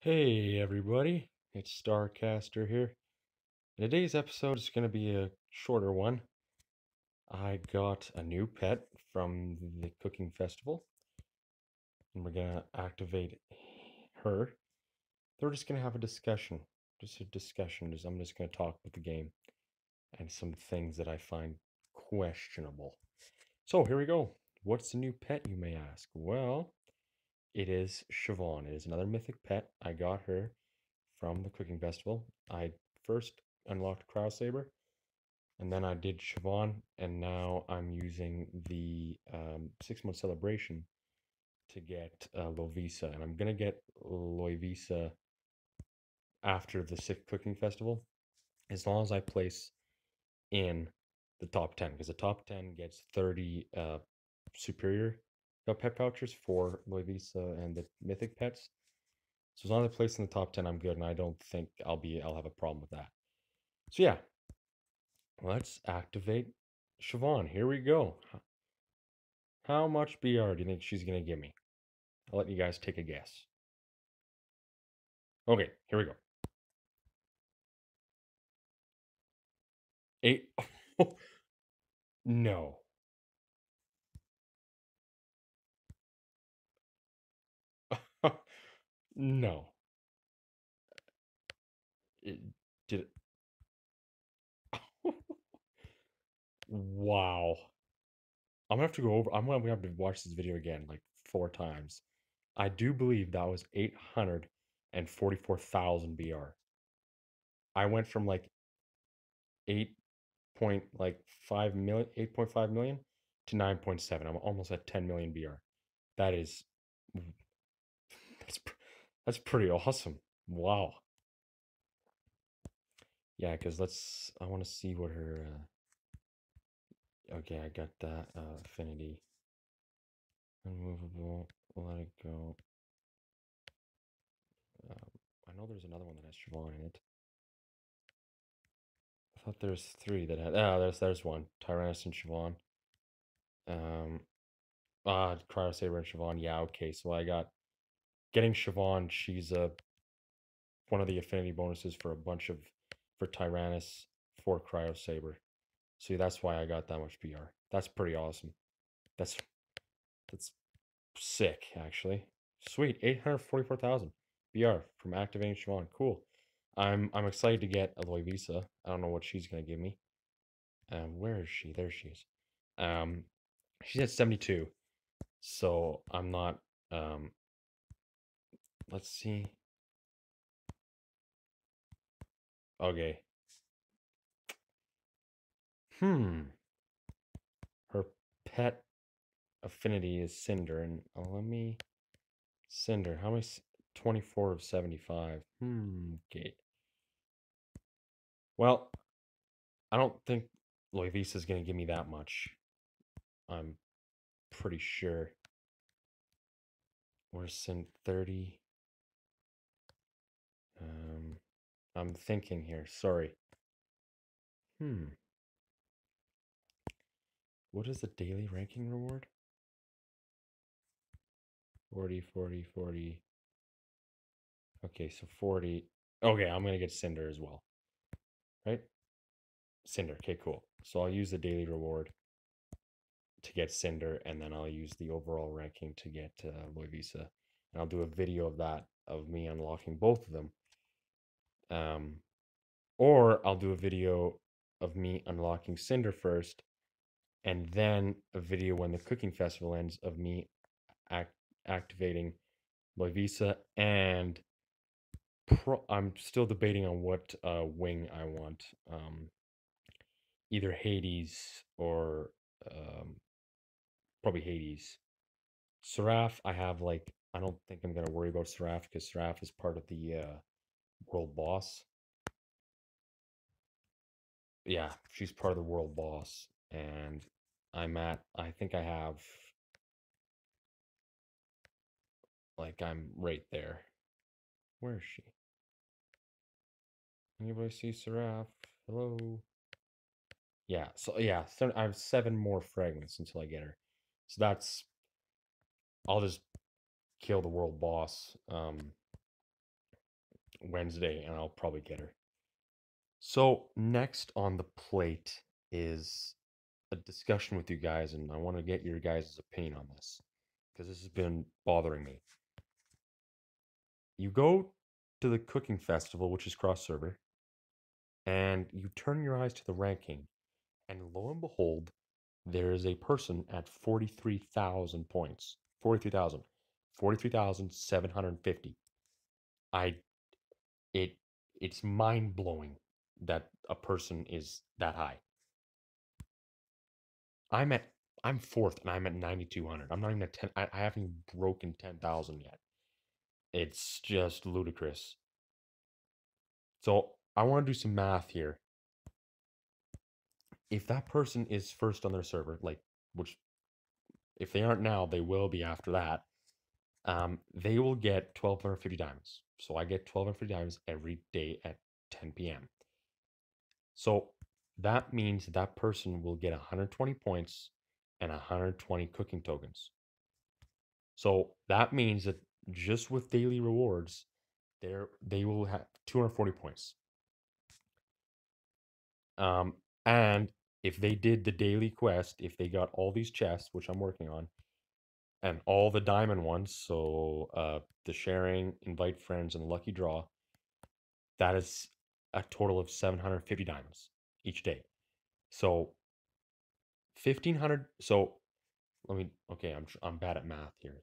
Hey everybody, it's Starcaster here. Today's episode is going to be a shorter one. I got a new pet from the cooking festival, and we're going to activate her. They're just going to have a discussion, just a discussion. Just, I'm just going to talk about the game and some things that I find questionable. So here we go. What's the new pet, you may ask? Well, it is Shivan. It is another mythic pet. I got her from the cooking festival. I first unlocked Cryosaber, and then I did Shivan, and now I'm using the um, six month celebration to get uh, Lovisa, and I'm gonna get Lovisa after the sixth cooking festival, as long as I place in the top 10, because the top 10 gets 30 uh, superior pet vouchers for Lovisa and the mythic pets. So as long as I place in the top 10, I'm good, and I don't think I'll be I'll have a problem with that. So yeah, let's activate Shivan. Here we go. How much BR do you think she's gonna give me? I'll let you guys take a guess. Okay, here we go. Eight. no. No. It, did it? wow. I'm gonna have to go over. I'm gonna have to watch this video again like four times. I do believe that was 844,000 BR. I went from like 8 point like 5 million 8.5 million to 9.7. I'm almost at 10 million BR. That is that's that's pretty awesome. Wow. Yeah, because let's I want to see what her uh, okay, I got that uh, affinity. Unmovable, let it go. Um, I know there's another one that has Shivan in it. I thought there's three that had. Ah, there's there's one. Tyrannus and Shivan. Um, ah, Cryosaber and Shivan. Yeah, okay. So I got getting Shivan. She's a one of the affinity bonuses for a bunch of for Tyrannus for Cryosaber. See, that's why I got that much BR. That's pretty awesome. That's that's sick, actually. Sweet, eight hundred forty-four thousand BR from activating Shivan. Cool. I'm I'm excited to get Aloy Visa. I don't know what she's gonna give me. Um, where is she? There she is. Um, she's at 72. So I'm not um let's see. Okay. Hmm. Her pet affinity is Cinder, and uh, let me Cinder. How many? 24 of 75. Hmm. Okay. Well, I don't think Loivisa is going to give me that much. I'm pretty sure. Where's Sin 30? Um, I'm thinking here. Sorry. Hmm. What is the daily ranking reward? 40, 40, 40. Okay, so 40. Okay, I'm going to get Cinder as well. Right? Cinder. Okay, cool. So I'll use the daily reward to get Cinder, and then I'll use the overall ranking to get uh. And I'll do a video of that, of me unlocking both of them. Um, or I'll do a video of me unlocking Cinder first, and then a video when the cooking festival ends of me act- activating Loivisa and pro- I'm still debating on what uh, wing I want. Um, either Hades or um, probably Hades. Seraph, I have like I don't think I'm gonna worry about Seraph because Seraph is part of the uh, world boss. Yeah, she's part of the world boss, and I'm at. I think I have like I'm right there. Where is she? Anybody see Seraph? Hello. Yeah, so yeah, so I have seven more fragments until I get her. So that's I'll just kill the world boss. Um Wednesday, and I'll probably get her. So next on the plate is a discussion with you guys, and I want to get your guys' opinion on this because this has been bothering me. You go to the cooking festival, which is cross server, and you turn your eyes to the ranking, and lo and behold, there is a person at 43,000 points. 43,000. 43,750. I it it's mind blowing that a person is that high. I'm at I'm fourth and I'm at 9200. I'm not even at 10 I, I haven't broken 10,000 yet. It's just ludicrous. So, I want to do some math here. If that person is first on their server, like which if they aren't now, they will be after that. Um, they will get 1250 diamonds. So I get 1250 diamonds every day at 10 p.m. So that means that person will get 120 points and 120 cooking tokens. So that means that just with daily rewards, there they will have 240 points. Um, and if they did the daily quest, if they got all these chests, which I'm working on, and all the diamond ones, so uh, the sharing, invite friends, and lucky draw, that is a total of 750 diamonds each day. So 1500 so let me okay, I'm I'm bad at math here.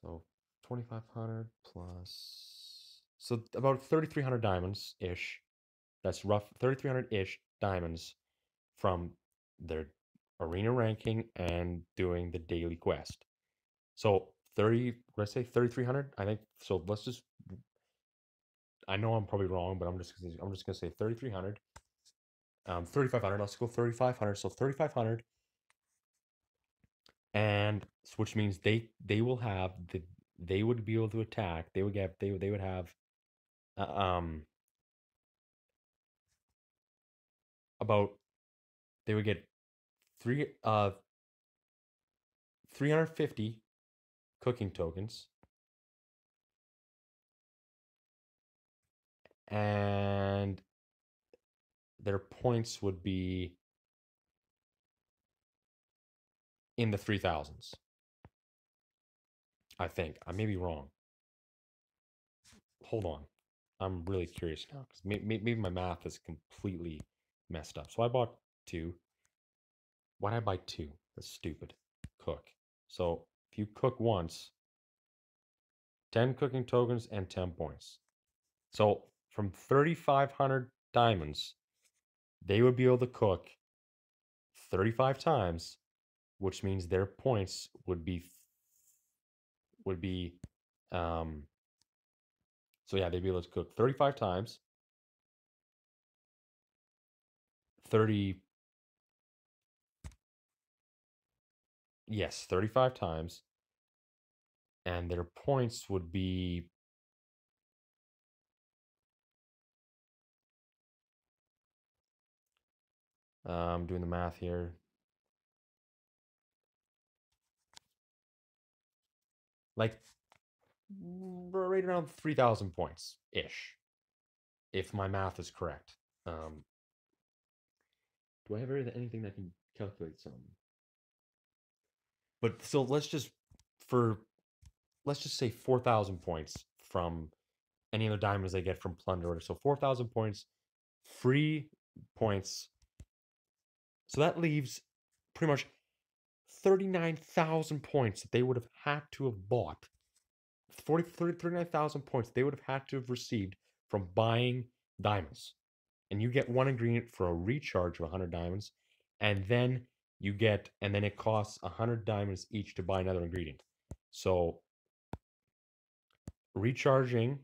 So 2500 plus so about 3300 diamonds ish. That's rough 3300 ish diamonds from their arena ranking and doing the daily quest. So 30 let's say? 3300 i think. So let's just i know i'm probably wrong but i'm just i'm just gonna say 3300 um 3500 let's go 3500 so 3500 and which means they they will have the they would be able to attack they would get they, they would have uh, um about they would get three uh 350 cooking tokens. And their points would be in the 3000s. I think. I may be wrong. Hold on. I'm really curious now because maybe, maybe my math is completely messed up. So I bought two. Why did I buy two? That's stupid. Cook. So if you cook once, 10 cooking tokens and 10 points. So from 3,500 diamonds, they would be able to cook 35 times, which means their points would be would be um so yeah, they'd be able to cook 35 times. 30 Yes, 35 times and their points would be I'm um, doing the math here. Like right around 3,000 points ish, if my math is correct. Um, do I have anything that can calculate some? But so let's just for let's just say 4,000 points from any other diamonds they get from plunder. So 4,000 points, free points. So that leaves pretty much 39,000 points that they would have had to have bought. 40, 30, 39,000 points they would have had to have received from buying diamonds. And you get one ingredient for a recharge of 100 diamonds. And then you get, and then it costs 100 diamonds each to buy another ingredient. So recharging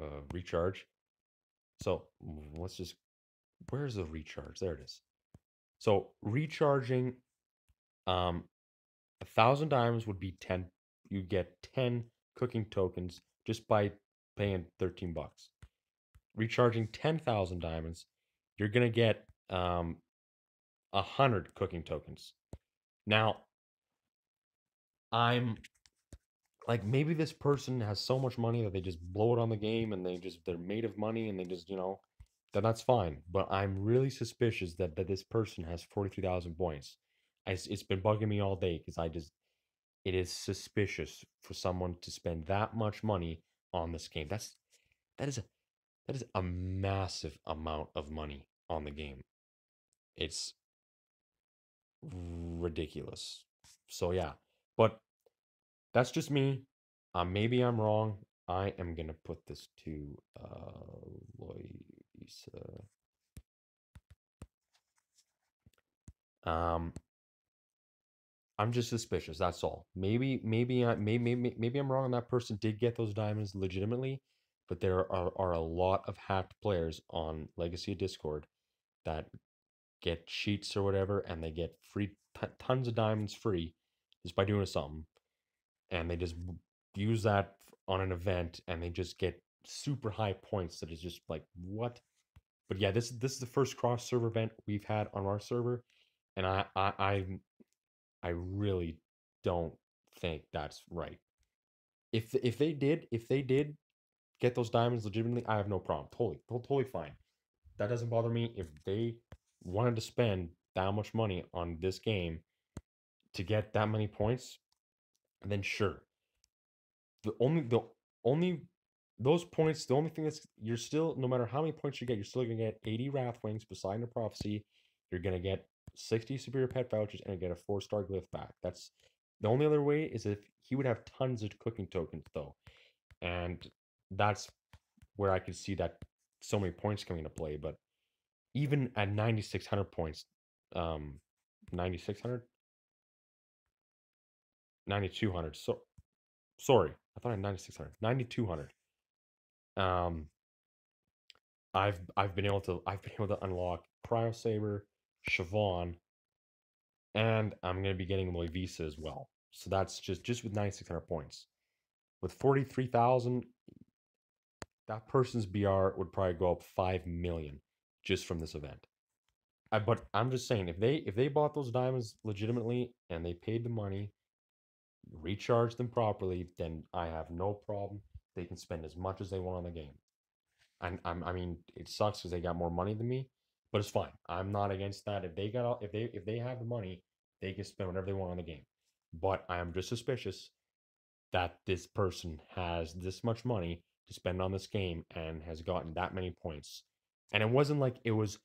uh recharge so let's just where's the recharge there it is so recharging um a thousand diamonds would be 10 you get 10 cooking tokens just by paying 13 bucks recharging 10,000 diamonds you're gonna get um a hundred cooking tokens now I'm like maybe this person has so much money that they just blow it on the game and they just they're made of money and they just you know then that's fine. But I'm really suspicious that that this person has forty three thousand points. I, it's been bugging me all day because I just it is suspicious for someone to spend that much money on this game. That's that is a that is a massive amount of money on the game. It's ridiculous. So yeah, but that's just me. Uh, maybe I'm wrong. I am gonna put this to uh, Loisa. Um, I'm just suspicious. That's all. Maybe, maybe, I, maybe, maybe, maybe I'm wrong. And that person did get those diamonds legitimately, but there are, are a lot of hacked players on Legacy Discord that get cheats or whatever, and they get free t- tons of diamonds free just by doing something, and they just use that on an event, and they just get super high points. That is just like what. But yeah, this this is the first cross server event we've had on our server, and I I I, I really don't think that's right. If if they did if they did get those diamonds legitimately, I have no problem. Totally totally fine. That doesn't bother me. If they wanted to spend that much money on this game to get that many points, then sure. The only the only those points, the only thing that's you're still no matter how many points you get, you're still gonna get 80 Wrath Wings beside the prophecy. You're gonna get 60 superior pet vouchers and get a four star glyph back. That's the only other way is if he would have tons of cooking tokens though. And that's where I could see that so many points coming into play. But even at 9600 points um 9600 9200 so sorry i thought i had 9600 9200 um i've i've been able to i've been able to unlock cryo saber Shivan, and i'm going to be getting Loivisa as well. So that's just just with 9600 points. With 43000 that person's br would probably go up 5 million just from this event. I, but I'm just saying, if they if they bought those diamonds legitimately and they paid the money, recharged them properly, then I have no problem. They can spend as much as they want on the game. And I'm, I mean, it sucks because they got more money than me, but it's fine. I'm not against that. If they got all, if they if they have the money, they can spend whatever they want on the game. But I am just suspicious that this person has this much money to spend on this game and has gotten that many points and it wasn't like it was,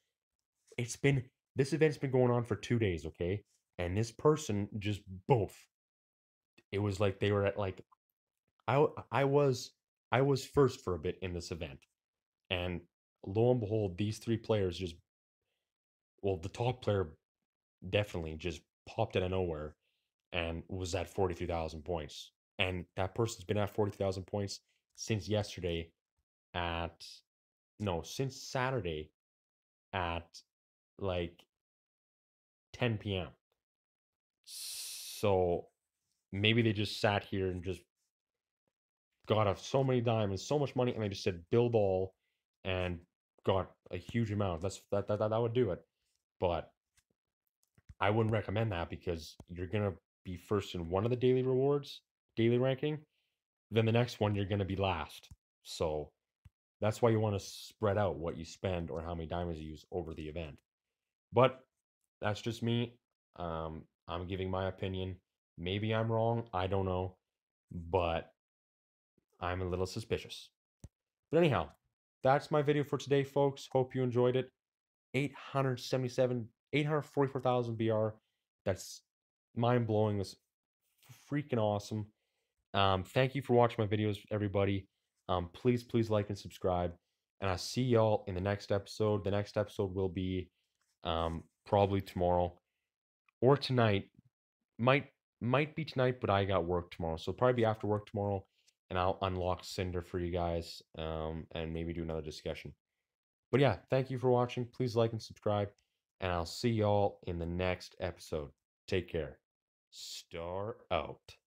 it's been, this event's been going on for two days, okay? And this person just both. It was like they were at like, I, I was, I was first for a bit in this event. And lo and behold, these three players just, well, the top player definitely just popped out of nowhere and was at 43,000 points. And that person's been at 40,000 points since yesterday at no, since Saturday at like 10 p.m. So maybe they just sat here and just got off so many diamonds, so much money, and they just said build all and got a huge amount. That's that that, that would do it. But I wouldn't recommend that because you're gonna be first in one of the daily rewards, daily ranking. Then the next one you're gonna be last. So that's why you want to spread out what you spend or how many diamonds you use over the event. But that's just me. Um, I'm giving my opinion. Maybe I'm wrong. I don't know. But I'm a little suspicious. But anyhow, that's my video for today, folks. Hope you enjoyed it. 877, 844,000 BR. That's mind blowing. That's freaking awesome. Um, thank you for watching my videos, everybody. Um, please, please like and subscribe. And I'll see y'all in the next episode. The next episode will be um, probably tomorrow or tonight. Might might be tonight, but I got work tomorrow, so probably be after work tomorrow, and I'll unlock Cinder for you guys, um, and maybe do another discussion. But yeah, thank you for watching. Please like and subscribe, and I'll see y'all in the next episode. Take care. Star out.